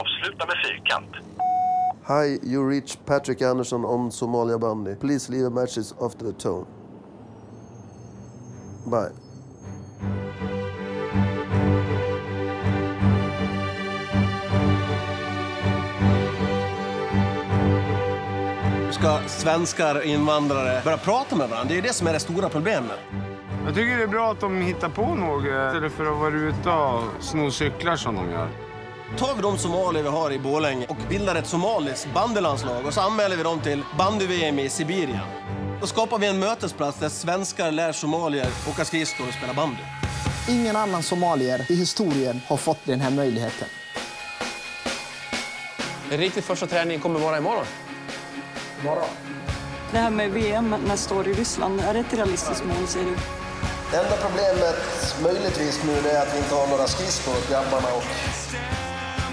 Avsluta med fyrkant. Hi, you reach Patrick Anderson on Somalia Bandy. Please leave matches after the tone. Bye. Ska svenskar och invandrare börja prata med varandra? Det är det som är det stora problemet. Jag tycker det är bra att de hittar på något istället för att vara ute och sno cyklar som de gör. Tar vi de somalier vi har i Borlänge och bildar ett somaliskt bandylandslag och så anmäler vi dem till bandy-VM i Sibirien. Då skapar vi en mötesplats där svenskar lär somalier åka skridskor och spela bandy. Ingen annan somalier i historien har fått den här möjligheten. En riktigt första träning kommer vara imorgon. Det här med VM nästa år i Ryssland, är det ett realistiskt mål, säger du? Det enda problemet möjligtvis nu är att vi inte har några skridskor åt grabbarna. Och...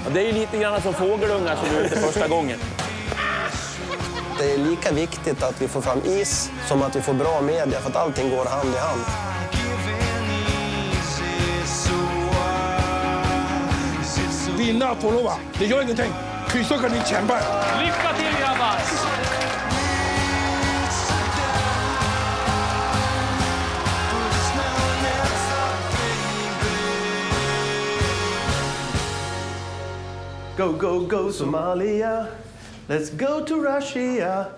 Det är ju lite grann som fågelungar som är ute första gången. Det är lika viktigt att vi får fram is som att vi får bra media för att allting går hand i hand. Vinna och förlora, det gör ingenting. Kryssa kan ni kämpa. Lycka till grabbar! Go, go, go Somalia. Let's go to Russia.